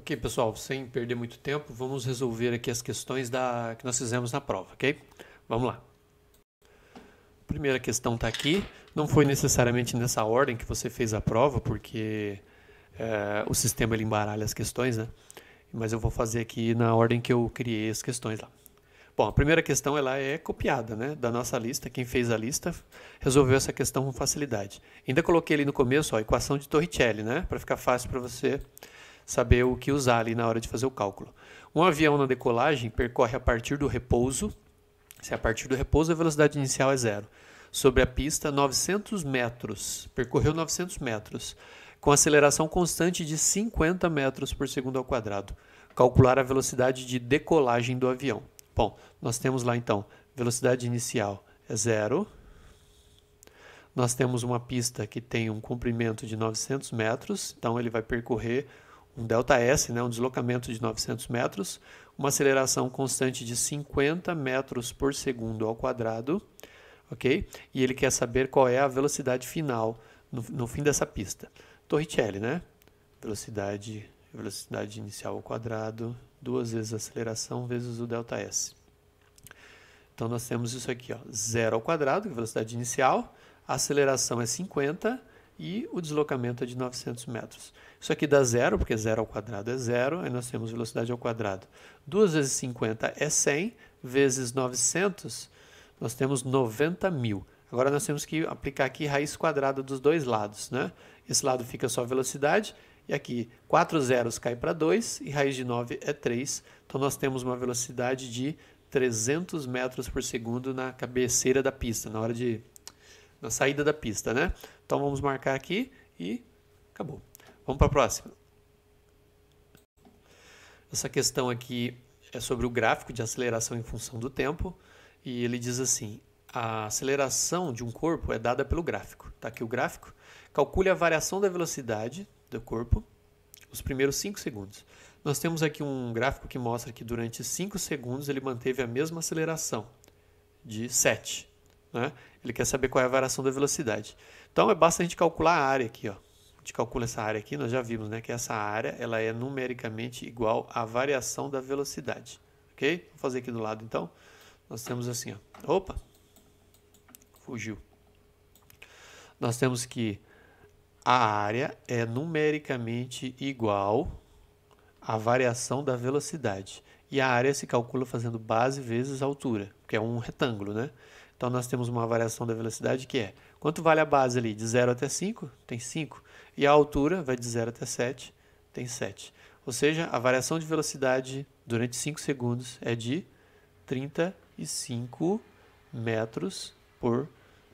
Ok, pessoal, sem perder muito tempo, vamos resolver aqui as questões da, que nós fizemos na prova, ok? Vamos lá. A primeira questão está aqui. Não foi necessariamente nessa ordem que você fez a prova, porque é, o sistema ele embaralha as questões, né? Mas eu vou fazer aqui na ordem que eu criei as questões lá. Bom, a primeira questão ela é copiada né, da nossa lista. Quem fez a lista resolveu essa questão com facilidade. Ainda coloquei ali no começo ó, a equação de Torricelli, né, para ficar fácil para você saber o que usar ali na hora de fazer o cálculo. Um avião na decolagem percorre a partir do repouso, se a partir do repouso a velocidade inicial é zero, sobre a pista 900 metros, percorreu 900 metros, com aceleração constante de 50 metros por segundo ao quadrado. Calcular a velocidade de decolagem do avião. Bom, nós temos lá então, velocidade inicial é zero, nós temos uma pista que tem um comprimento de 900 metros, então ele vai percorrer um ΔS, né, um deslocamento de 900 metros, uma aceleração constante de 50 metros por segundo ao quadrado, ok? E ele quer saber qual é a velocidade final no, no fim dessa pista. Torricelli, né? Velocidade, velocidade inicial ao quadrado, duas vezes a aceleração vezes o ΔS. Então nós temos isso aqui, ó, zero ao quadrado, é velocidade inicial, a aceleração é 50 e o deslocamento é de 900 metros. Isso aqui dá zero, porque zero ao quadrado é zero, aí nós temos velocidade ao quadrado. 2 vezes 50 é 100, vezes 900, nós temos 90 mil. Agora nós temos que aplicar aqui raiz quadrada dos dois lados. Né? Esse lado fica só velocidade, e aqui 4 zeros cai para 2, e raiz de 9 é 3. Então nós temos uma velocidade de 300 metros por segundo na cabeceira da pista, na hora de na saída da pista, né? Então vamos marcar aqui e acabou. Vamos para a próxima. Essa questão aqui é sobre o gráfico de aceleração em função do tempo e ele diz assim: a aceleração de um corpo é dada pelo gráfico. Está aqui o gráfico. Calcule a variação da velocidade do corpo os primeiros 5 segundos. Nós temos aqui um gráfico que mostra que durante 5 segundos ele manteve a mesma aceleração de 7. Né? Ele quer saber qual é a variação da velocidade. Então, é basta a gente calcular a área aqui. Ó. A gente calcula essa área aqui, nós já vimos né, que essa área ela é numericamente igual à variação da velocidade. Ok? Vou fazer aqui do lado, então. Nós temos assim, ó. opa, fugiu. Nós temos que a área é numericamente igual à variação da velocidade. E a área se calcula fazendo base vezes altura, que é um retângulo, né? Então, nós temos uma variação da velocidade que é, quanto vale a base ali? De 0 até 5, tem 5. E a altura vai de 0 até 7, tem 7. Ou seja, a variação de velocidade durante 5 segundos é de 35 metros por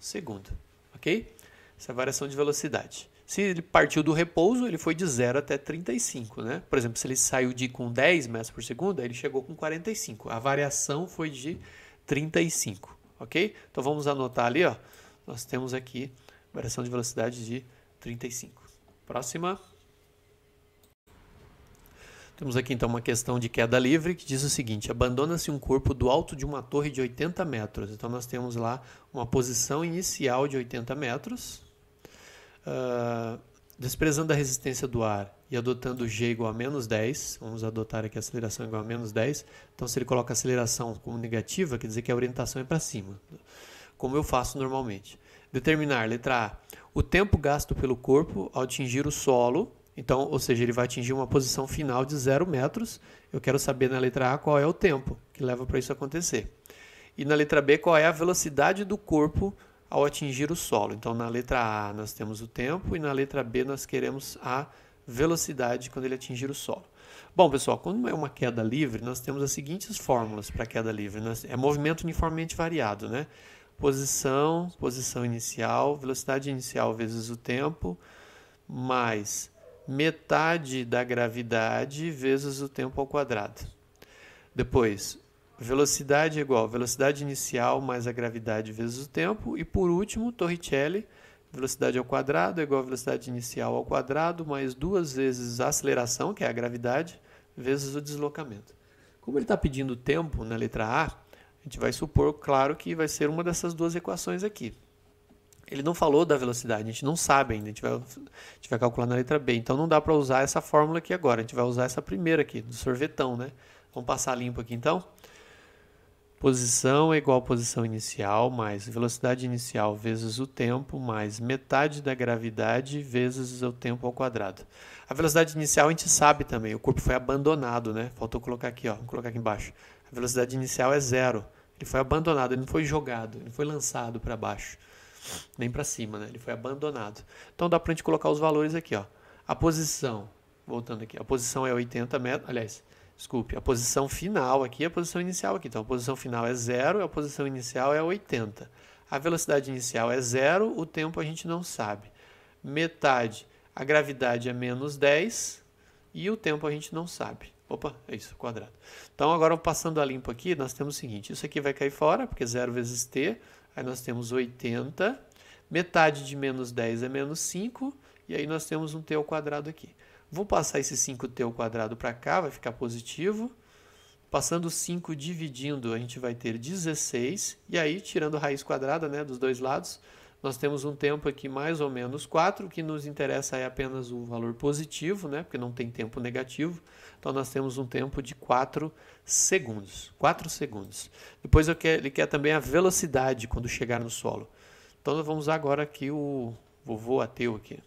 segundo. Ok? Essa é a variação de velocidade. Se ele partiu do repouso, ele foi de 0 até 35. Né? Por exemplo, se ele saiu de com 10 metros por segundo, ele chegou com 45. A variação foi de 35 ok? Então vamos anotar ali, ó. Nós temos aqui variação de velocidade de 35. Próxima. Temos aqui então uma questão de queda livre que diz o seguinte: abandona-se um corpo do alto de uma torre de 80 metros. Então nós temos lá uma posição inicial de 80 metros. Uh, desprezando a resistência do ar e adotando G igual a menos 10, vamos adotar aqui a aceleração igual a menos 10, então se ele coloca a aceleração como negativa, quer dizer que a orientação é para cima, como eu faço normalmente. Determinar, letra A, o tempo gasto pelo corpo ao atingir o solo, então, ou seja, ele vai atingir uma posição final de 0 metros, eu quero saber na letra A qual é o tempo que leva para isso acontecer. E na letra B, qual é a velocidade do corpo ao atingir o solo. Então, na letra A nós temos o tempo e na letra B nós queremos a velocidade quando ele atingir o solo. Bom, pessoal, quando é uma queda livre, nós temos as seguintes fórmulas para queda livre. É movimento uniformemente variado, né? Posição, posição inicial, velocidade inicial vezes o tempo, mais metade da gravidade vezes o tempo ao quadrado. Depois, Velocidade é igual velocidade inicial mais a gravidade vezes o tempo. E por último, Torricelli, velocidade ao quadrado é igual a velocidade inicial ao quadrado mais duas vezes a aceleração, que é a gravidade, vezes o deslocamento. Como ele está pedindo tempo na letra A, a gente vai supor, claro, que vai ser uma dessas duas equações aqui. ele não falou da velocidade, a gente não sabe ainda, a gente vai, a gente vai calcular na letra B. Então não dá para usar essa fórmula aqui agora, a gente vai usar essa primeira aqui, do sorvetão, né? Vamos passar limpo aqui então. Posição é igual a posição inicial, mais velocidade inicial vezes o tempo, mais metade da gravidade vezes o tempo ao quadrado. A velocidade inicial a gente sabe também, o corpo foi abandonado, né? Faltou colocar aqui, ó, vou colocar aqui embaixo. A velocidade inicial é zero. Ele foi abandonado, ele não foi jogado, ele foi lançado para baixo, nem para cima, né? Ele foi abandonado. Então dá para a gente colocar os valores aqui, ó. A posição, voltando aqui, a posição é 80 metros, aliás, desculpe, a posição final aqui é a posição inicial aqui. Então a posição final é zero e a posição inicial é 80. A velocidade inicial é zero, o tempo a gente não sabe. Metade, a gravidade é menos 10 e o tempo a gente não sabe. Opa, é isso, quadrado. Então, agora passando a limpo aqui, nós temos o seguinte, isso aqui vai cair fora, porque 0 vezes t, aí nós temos 80, metade de menos 10 é menos 5, e aí nós temos um t ao quadrado aqui. Vou passar esse 5t ao quadrado para cá, vai ficar positivo. Passando 5 dividindo, a gente vai ter 16, e aí, tirando raiz quadrada né, dos dois lados, nós temos um tempo aqui mais ou menos 4, o que nos interessa é apenas o valor positivo, né? porque não tem tempo negativo. Então nós temos um tempo de 4 segundos. 4 segundos. Depois ele quer também a velocidade quando chegar no solo. Então nós vamos usar agora aqui o vovô ateu aqui.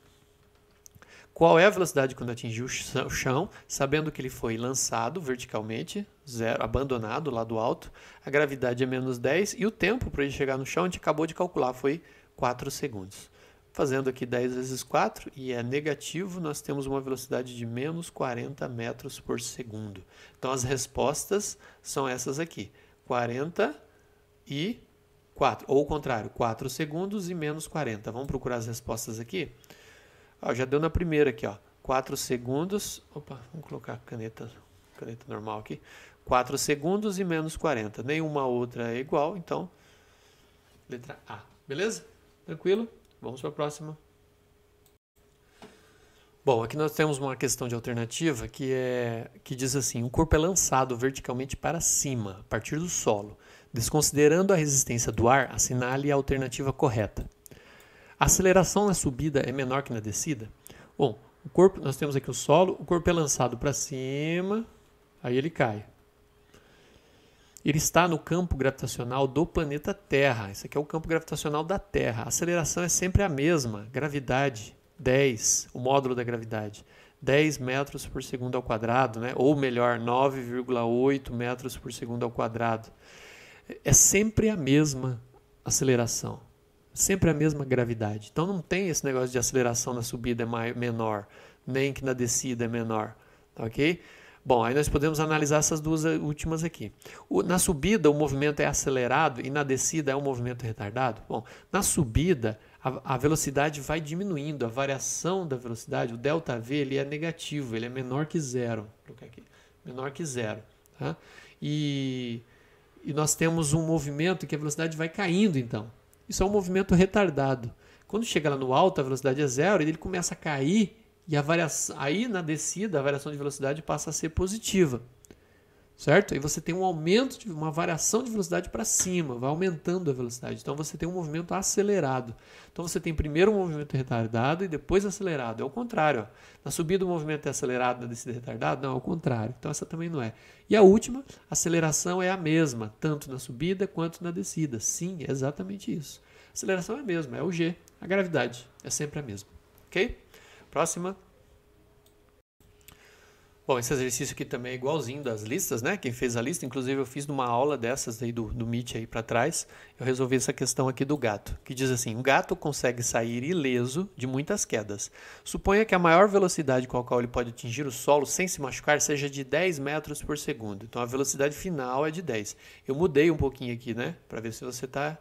Qual é a velocidade quando atingir o chão, sabendo que ele foi lançado verticalmente, zero, abandonado lá do alto, a gravidade é menos 10 e o tempo para ele chegar no chão a gente acabou de calcular, foi 4 segundos. Fazendo aqui 10 vezes 4 e é negativo, nós temos uma velocidade de menos 40 metros por segundo. Então as respostas são essas aqui: 40 e 4. Ou o contrário, 4 segundos e menos 40. Vamos procurar as respostas aqui? Ó, já deu na primeira aqui, ó. 4 segundos. Opa, vamos colocar caneta, caneta normal aqui. 4 segundos e menos 40. Nenhuma outra é igual, então letra A. Beleza? Tranquilo? Vamos para a próxima. Bom, aqui nós temos uma questão de alternativa que é que diz assim: o corpo é lançado verticalmente para cima, a partir do solo. Desconsiderando a resistência do ar, assinale a alternativa correta. A aceleração na subida é menor que na descida? Bom, o corpo, nós temos aqui o solo, o corpo é lançado para cima, aí ele cai. Ele está no campo gravitacional do planeta Terra. Esse aqui é o campo gravitacional da Terra. A aceleração é sempre a mesma. Gravidade, 10, o módulo da gravidade. 10 metros por segundo ao quadrado, né? ou melhor, 9,8 metros por segundo ao quadrado. É sempre a mesma aceleração, sempre a mesma gravidade. Então não tem esse negócio de aceleração na subida é maior, menor, nem que na descida é menor, ok? Bom, aí nós podemos analisar essas duas eh, últimas aqui. O, na subida, o movimento é acelerado e na descida é um movimento retardado? Bom, na subida, a, a, velocidade vai diminuindo, a variação da velocidade, o ΔV, ele é negativo, ele é menor que zero. Vou colocar aqui, menor que zero. Tá? E, e nós temos um movimento que a velocidade vai caindo, então. Isso é um movimento retardado. Quando chega lá no alto, a velocidade é zero, e ele começa a cair e a variação, aí na descida, a variação de velocidade passa a ser positiva. Certo? Aí você tem um aumento, de, uma variação de velocidade para cima, vai aumentando a velocidade. Então você tem um movimento acelerado. Então você tem primeiro um movimento retardado e depois acelerado. É o contrário. Ó. Na subida o movimento é acelerado, na descida é retardado? Não, é o contrário. Então essa também não é. E a última, a aceleração é a mesma, tanto na subida quanto na descida. Sim, é exatamente isso. A aceleração é a mesma, é o G. A gravidade é sempre a mesma. Ok? Próxima. Bom, esse exercício aqui também é igualzinho das listas, né? Quem fez a lista, inclusive eu fiz numa aula dessas aí do, do Meet aí para trás, eu resolvi essa questão aqui do gato, que diz assim, um gato consegue sair ileso de muitas quedas. Suponha que a maior velocidade com a qual ele pode atingir o solo sem se machucar seja de 10 metros por segundo. Então a velocidade final é de 10. Eu mudei um pouquinho aqui, né? Para ver se você está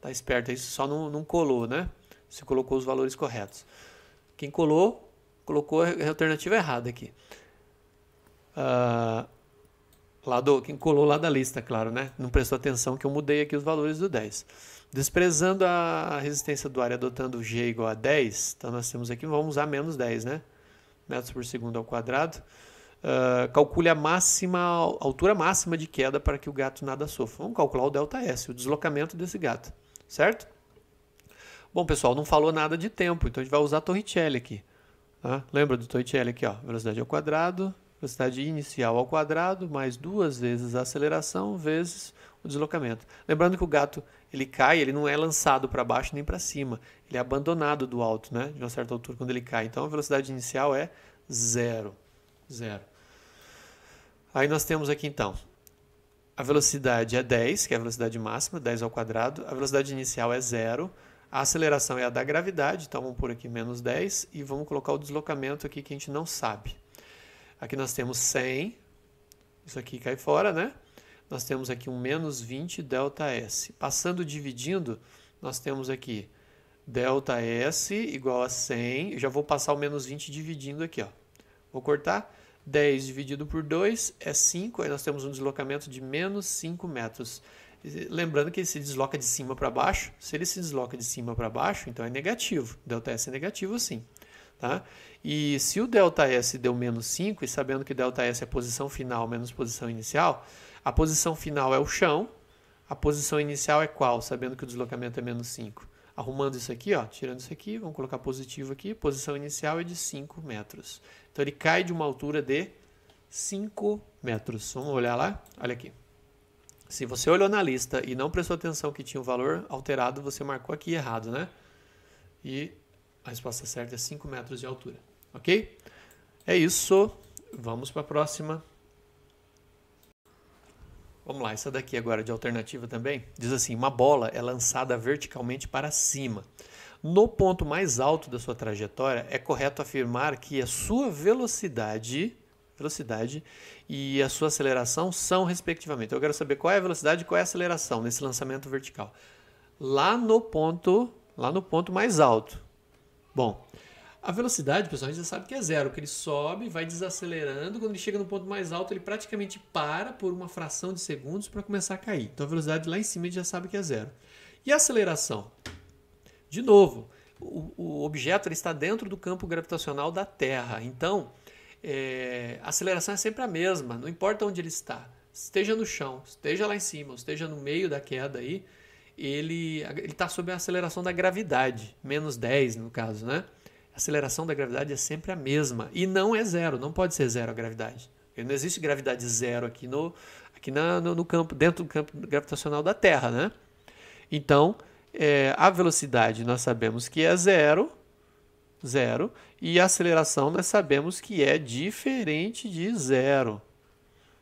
tá esperto. Isso só não, não colou, né? Você colocou os valores corretos. Quem colou, colocou a alternativa errada aqui. Uh, lá do, quem colou lá da lista, claro, né? Não prestou atenção que eu mudei aqui os valores do 10. Desprezando a resistência do ar e adotando G igual a 10, então nós temos aqui, vamos usar menos 10, né? Metros por segundo ao quadrado. Uh, calcule a máxima, a altura máxima de queda para que o gato nada sofra. Vamos calcular o ΔS, o deslocamento desse gato, certo? Bom, pessoal, não falou nada de tempo, então a gente vai usar Torricelli aqui. Tá? Lembra do Torricelli aqui, ó, velocidade ao quadrado, velocidade inicial ao quadrado, mais duas vezes a aceleração, vezes o deslocamento. Lembrando que o gato ele cai, ele não é lançado para baixo nem para cima, ele é abandonado do alto, né, de uma certa altura quando ele cai. Então a velocidade inicial é zero. Zero. Aí nós temos aqui então a velocidade é 10, que é a velocidade máxima, 10 ao quadrado. A velocidade inicial é zero. A aceleração é a da gravidade, então vamos por aqui menos 10 e vamos colocar o deslocamento aqui que a gente não sabe. Aqui nós temos 100, isso aqui cai fora, né? Nós temos aqui um menos 20 delta S. Passando dividindo, nós temos aqui delta S igual a 100. Eu já vou passar o menos 20 dividindo aqui, ó. Vou cortar. 10 dividido por 2 é 5, aí nós temos um deslocamento de menos 5 metros. Lembrando que ele se desloca de cima para baixo. Se ele se desloca de cima para baixo, então é negativo. Delta S é negativo, sim. Tá? E se o ΔS deu menos 5, e sabendo que ΔS é posição final menos posição inicial, a posição final é o chão, a posição inicial é qual? Sabendo que o deslocamento é menos 5. Arrumando isso aqui, ó, tirando isso aqui, vamos colocar positivo aqui, posição inicial é de 5 metros. Então ele cai de uma altura de 5 metros. Vamos olhar lá? Olha aqui. Se você olhou na lista e não prestou atenção que tinha o um valor alterado, você marcou aqui errado, né? E a resposta certa é 5 metros de altura. Ok? É isso. Vamos para a próxima. Vamos lá, essa daqui agora de alternativa também. Diz assim: uma bola é lançada verticalmente para cima. No ponto mais alto da sua trajetória, é correto afirmar que a sua velocidade, velocidade e a sua aceleração são respectivamente. Eu quero saber qual é a velocidade e qual é a aceleração nesse lançamento vertical. Lá no ponto, lá no ponto mais alto. Bom, a velocidade, pessoal, a gente já sabe que é zero, porque ele sobe, vai desacelerando, quando ele chega no ponto mais alto, ele praticamente para por uma fração de segundos para começar a cair. Então a velocidade lá em cima a gente já sabe que é zero. E a aceleração? De novo, o, o objeto ele está dentro do campo gravitacional da Terra, então é, a aceleração é sempre a mesma, não importa onde ele está. Esteja no chão, esteja lá em cima, esteja no meio da queda aí, ele está sob a aceleração da gravidade, menos 10 no caso, né? Aceleração da gravidade é sempre a mesma e não é zero, não pode ser zero a gravidade. Não existe gravidade zero aqui no, aqui na, no, no, campo, dentro do campo gravitacional da Terra, né? Então, é, a velocidade nós sabemos que é zero, zero, e a aceleração nós sabemos que é diferente de zero.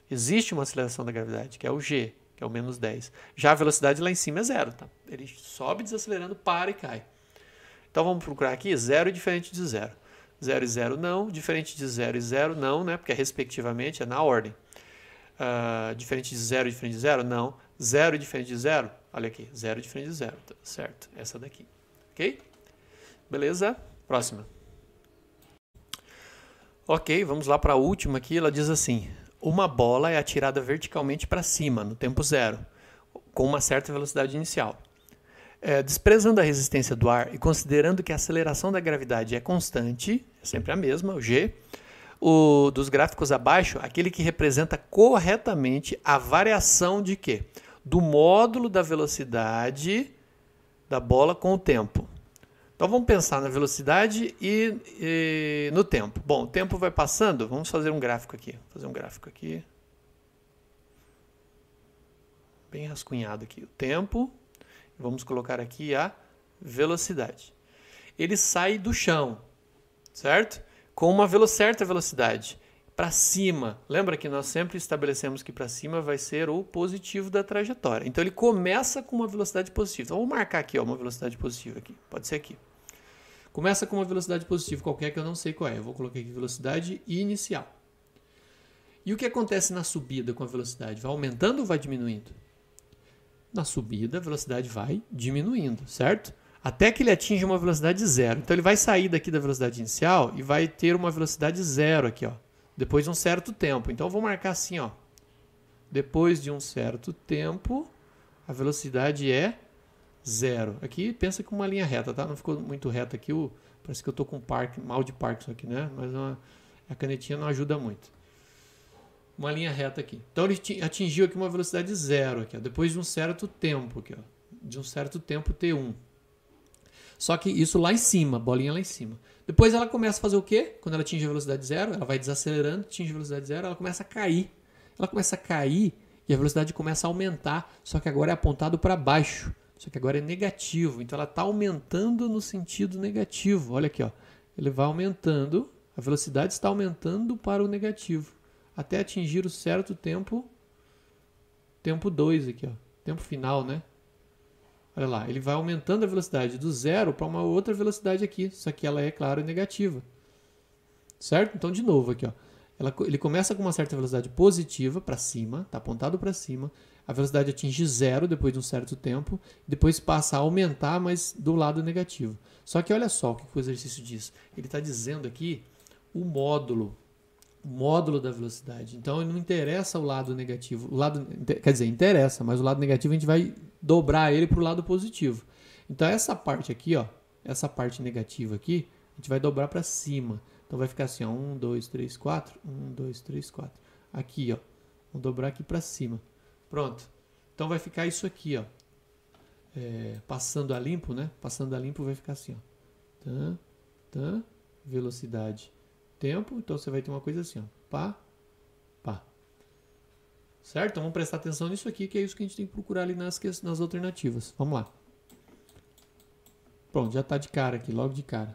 Existe uma aceleração da gravidade, que é o g, que é o menos 10. Já a velocidade lá em cima é zero, tá? Ele sobe desacelerando, para e cai. Então vamos procurar aqui zero diferente de zero. Zero e zero não, diferente de zero e zero não, né? Porque respectivamente é na ordem. Uh, diferente de zero e diferente de zero? Não. Zero diferente de zero? Olha aqui, zero diferente de zero, tá certo? Essa daqui, ok? Beleza? Próxima. Ok, vamos lá para a última aqui. Ela diz assim: uma bola é atirada verticalmente para cima, no tempo zero, com uma certa velocidade inicial. É, desprezando a resistência do ar e considerando que a aceleração da gravidade é constante, é sempre a mesma, o g, o, dos gráficos abaixo, aquele que representa corretamente a variação de quê? Do módulo da velocidade da bola com o tempo. Então vamos pensar na velocidade e, e, no tempo. Bom, o tempo vai passando, vamos fazer um gráfico aqui. Fazer um gráfico aqui. Bem rascunhado aqui. O tempo, vamos colocar aqui a velocidade. Ele sai do chão, certo? Com uma velo certa velocidade para cima. Lembra que nós sempre estabelecemos que para cima vai ser o positivo da trajetória. Então ele começa com uma velocidade positiva. Então vamos marcar aqui ó, uma velocidade positiva aqui. Pode ser aqui. Começa com uma velocidade positiva qualquer que eu não sei qual é. Eu vou colocar aqui velocidade inicial. E o que acontece na subida com a velocidade? Vai aumentando ou vai diminuindo? Na subida, a velocidade vai diminuindo, certo? Até que ele atinja uma velocidade zero. Então ele vai sair daqui da velocidade inicial e vai ter uma velocidade zero aqui, ó depois de um certo tempo. Então eu vou marcar assim, ó. Depois de um certo tempo, a velocidade é zero. Aqui pensa com uma linha reta, tá? Não ficou muito reta aqui, o, parece que eu tô com park, mal de Parkinson aqui, né? Mas uma, a canetinha não ajuda muito. Uma linha reta aqui. Então ele atingiu aqui uma velocidade zero aqui, ó, depois de um certo tempo aqui, ó, de um certo tempo T1. Só que isso lá em cima, bolinha lá em cima. Depois ela começa a fazer o quê? Quando ela atinge a velocidade zero, ela vai desacelerando, atinge a velocidade zero, ela começa a cair. Ela começa a cair e a velocidade começa a aumentar, só que agora é apontado para baixo. Só que agora é negativo. Então ela está aumentando no sentido negativo. Olha aqui, ó. Ele vai aumentando, a velocidade está aumentando para o negativo, até atingir o certo tempo, tempo 2 aqui, ó. Tempo final, né? Olha lá, ele vai aumentando a velocidade do zero para uma outra velocidade aqui, só que ela é, claro, negativa. Certo? Então, de novo aqui, ó. Ela, ele começa com uma certa velocidade positiva para cima, está apontado para cima. A velocidade atinge zero depois de um certo tempo, depois passa a aumentar, mas do lado negativo. Só que olha só o que o exercício diz. Ele está dizendo aqui o módulo, módulo da velocidade. Então não interessa o lado negativo. O lado, quer dizer, interessa, mas o lado negativo a gente vai dobrar ele para o lado positivo. Então essa parte aqui, ó, essa parte negativa aqui, a gente vai dobrar para cima. Então vai ficar assim, ó, 1, 2, 3, 4, 1, 2, 3, 4. Aqui, ó, vamos dobrar aqui para cima. Pronto. Então vai ficar isso aqui, ó. É, passando a limpo, né? Passando a limpo vai ficar assim, ó. Tan, tan, velocidade, tempo. Então você vai ter uma coisa assim, ó. Pá, Certo? Então vamos prestar atenção nisso aqui, que é isso que a gente tem que procurar ali nas, nas alternativas. Vamos lá. Pronto, já está de cara aqui, logo de cara.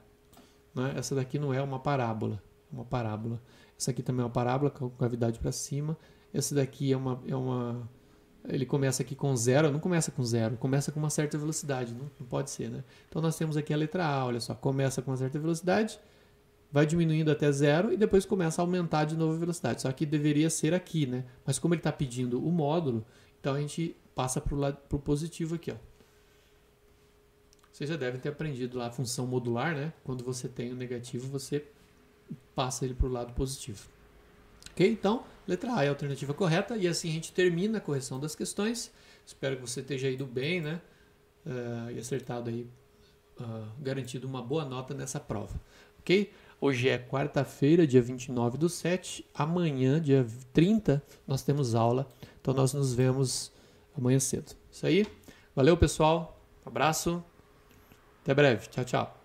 Né? Essa daqui não é uma parábola. É uma parábola. Essa aqui também é uma parábola com cavidade para cima. Essa daqui é uma, é uma. Ele começa aqui com zero. Não começa com zero, começa com uma certa velocidade. Não, não pode ser, né? Então nós temos aqui a letra A, olha só. Começa com uma certa velocidade vai diminuindo até zero e depois começa a aumentar de novo a velocidade. Só que deveria ser aqui, né? Mas como ele está pedindo o módulo, então a gente passa para o positivo aqui, ó. Vocês já devem ter aprendido lá a função modular, né? Quando você tem o negativo, você passa ele para o lado positivo. Ok? Então, letra A é a alternativa correta e assim a gente termina a correção das questões. Espero que você esteja ido bem, né? Uh, e acertado aí, uh, garantido uma boa nota nessa prova. Ok? Hoje é quarta-feira, dia 29 do 7. Amanhã, dia 30, nós temos aula. Então nós nos vemos amanhã cedo. Isso aí. Valeu, pessoal. Abraço. Até breve. Tchau, tchau.